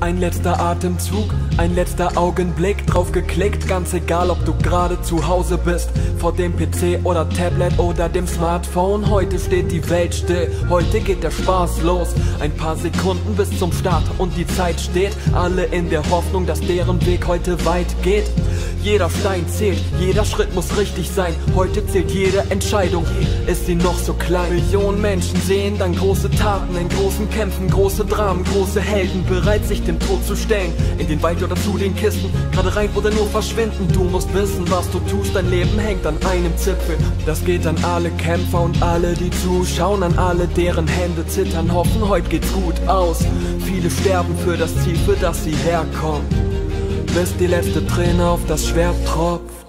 Ein letzter Atemzug, ein letzter Augenblick, drauf geklickt, ganz egal ob du gerade zu Hause bist, vor dem PC oder Tablet oder dem Smartphone. Heute steht die Welt still, heute geht der Spaß los. Ein paar Sekunden bis zum Start und die Zeit steht, alle in der Hoffnung, dass deren Weg heute weit geht. Jeder Stein zählt, jeder Schritt muss richtig sein. Heute zählt jede Entscheidung, ist sie noch so klein. Millionen Menschen sehen dann große Taten in großen Kämpfen, große Dramen, große Helden, bereit sich dem Tod zu stellen. In den Wald oder zu den Kisten, gerade rein oder nur verschwinden. Du musst wissen, was du tust, dein Leben hängt an einem Zipfel. Das geht an alle Kämpfer und alle, die zuschauen, an alle, deren Hände zittern, hoffen, heute geht's gut aus. Viele sterben für das Ziel, für das sie herkommen bis die letzte Träne auf das Schwert tropft.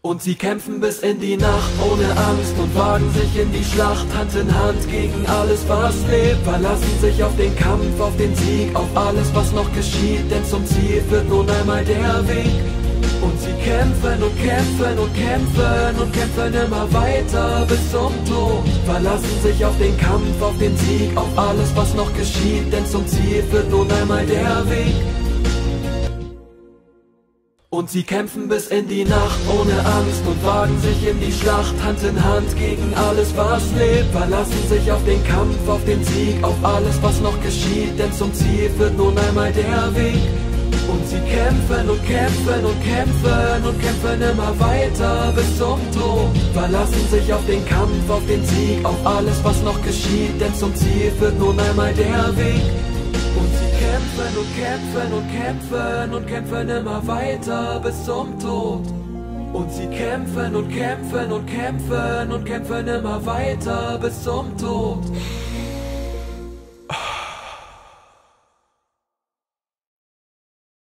Und sie kämpfen bis in die Nacht ohne Angst und wagen sich in die Schlacht Hand in Hand gegen alles, was lebt. Verlassen sich auf den Kampf, auf den Sieg, auf alles, was noch geschieht, denn zum Ziel führt nun einmal der Weg. Und sie kämpfen und kämpfen und kämpfen und kämpfen immer weiter bis zum Tod. Verlassen sich auf den Kampf, auf den Sieg, auf alles, was noch geschieht, denn zum Ziel führt nun einmal der Weg. Und sie kämpfen bis in die Nacht ohne Angst und wagen sich in die Schlacht Hand in Hand gegen alles, was lebt. Verlassen sich auf den Kampf, auf den Sieg, auf alles, was noch geschieht, denn zum Ziel führt nun einmal der Weg. Und sie kämpfen und kämpfen und kämpfen und kämpfen immer weiter bis zum Tod. Verlassen sich auf den Kampf, auf den Sieg, auf alles, was noch geschieht, denn zum Ziel führt nun einmal der Weg kämpfen und kämpfen und kämpfen und kämpfen immer weiter bis zum Tod. Und sie kämpfen und kämpfen und kämpfen und kämpfen immer weiter bis zum Tod.